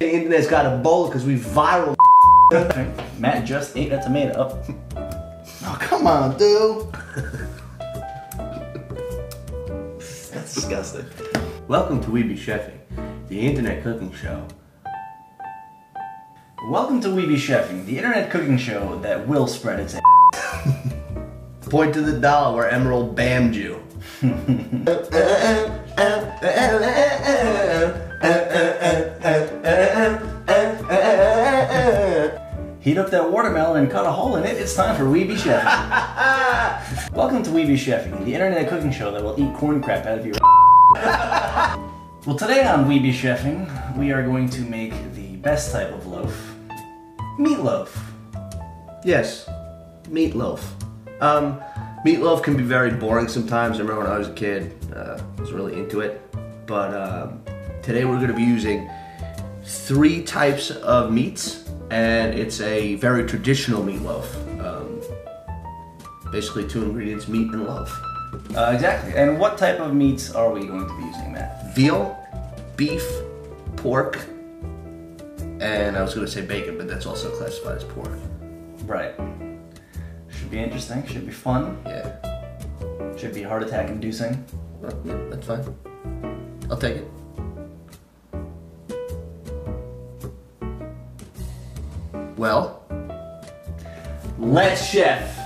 The internet's got Ebola because we viral. Matt just ate a tomato. Oh, come on, dude. That's disgusting. Welcome to We Be Chefing, the internet cooking show. Welcome to We Be Chefing, the internet cooking show that will spread its Point to the dollar where Emeril bammed you. Up that watermelon and cut a hole in it. It's time for We Be Chefing. Welcome to We Be Chefing, the internet cooking show that will eat corn crap out of your. well, today on We Be Chefing, we are going to make the best type of loaf meatloaf. Yes, meatloaf. Um, meatloaf can be very boring sometimes. I remember when I was a kid, uh, I was really into it. But um, today we're going to be using three types of meats, and it's a very traditional meatloaf. Um, basically, two ingredients: meat and loaf. Uh, exactly. And what type of meats are we going to be using, Matt? Veal, beef, pork, and I was going to say bacon, but that's also classified as pork. Right. Should be interesting. Should be fun. Yeah, Should be heart attack inducing. Well, yeah, that's fine. I'll take it. Well, Let's chef.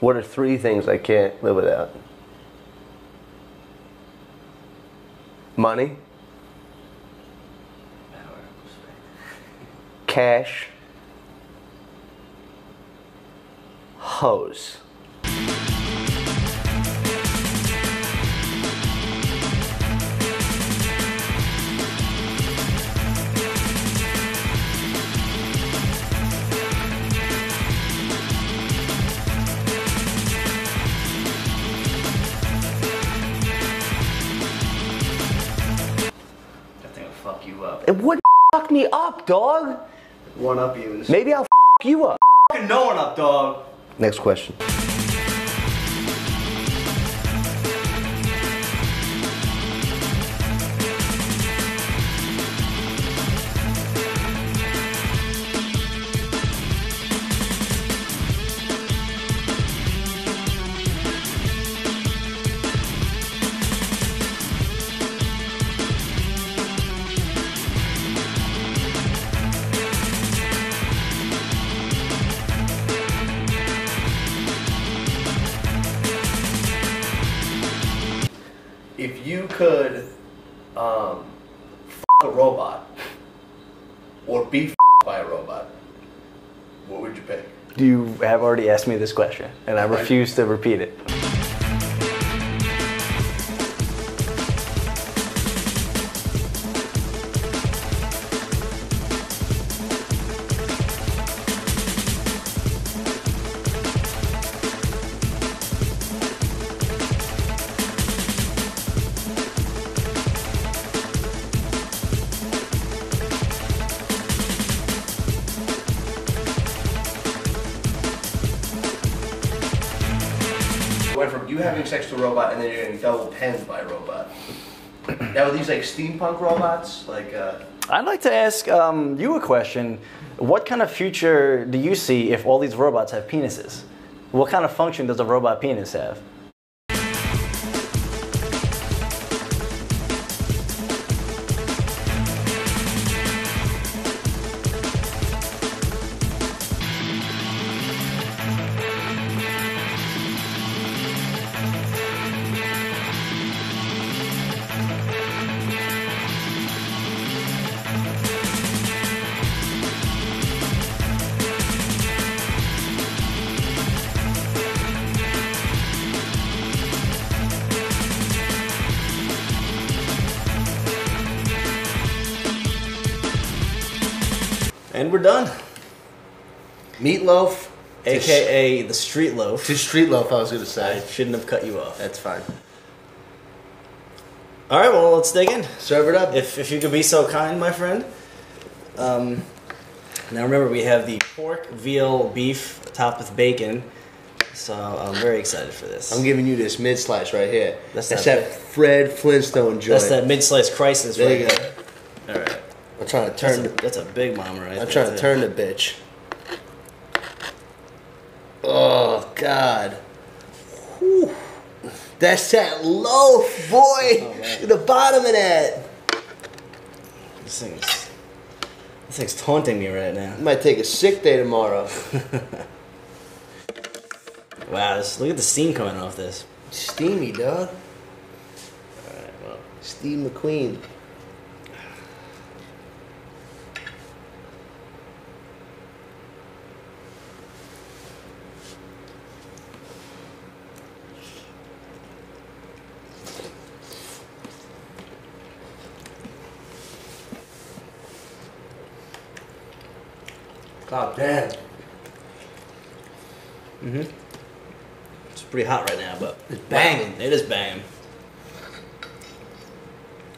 what are three things I can't live without? Money, cash, hose. Up. It would fuck me up, dog. One up you. Maybe I'll fuck you up. Fucking no one up, dog. Next question. You could um, f- a robot or be f- by a robot, what would you pick? You have already asked me this question, and I refuse to repeat it. Having sex to a robot and then you're getting double penned by a robot. now are these like steampunk robots? Like uh, I'd like to ask um, you a question. What kind of future do you see if all these robots have penises? What kind of function does a robot penis have? And we're done. meatloaf, AKA the street loaf. to street loaf. I was gonna say. I say. shouldn't have cut you off. That's fine. All right, well, let's dig in. Serve it up. If, if you could be so kind, my friend. Um, now remember, we have the pork, veal, beef topped with bacon. So I'm very excited for this. I'm giving you this mid slice right here. That's That's, not that Fred Flintstone joint. That's that mid-slice crisis There right you go. there. All right. I'm trying to That's turn. a, The, that's a big mama right I'm trying to too. turn the bitch. Oh God. Whew. That's that loaf, boy. Oh, the bottom of that. This thing's, this thing's taunting me right now. I might take a sick day tomorrow. Wow, this, look at the steam coming off this. Steamy, dog. All right, well, Steve McQueen. God damn. Mm-hmm. It's pretty hot right now, but It's banging. It is banging.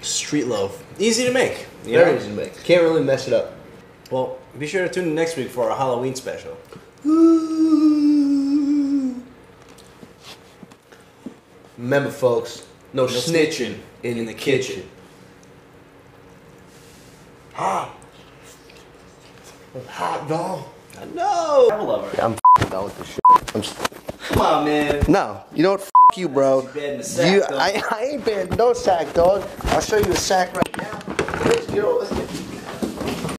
Street loaf, easy to make. you Very know? easy to make. Can't really mess it up. Well, be sure to tune in next week for our Halloween special. Ooh. Remember, folks, no, No snitching in, in, the kitchen. Hot. Hot dog. No. lover. I'm done with this shit. I'm s- Come on, man. no, you know what? F- you, bro. You bad in the sack, You. I, I ain't bad. No sack, dog. I'll show you a sack right now. Let's go. Let's get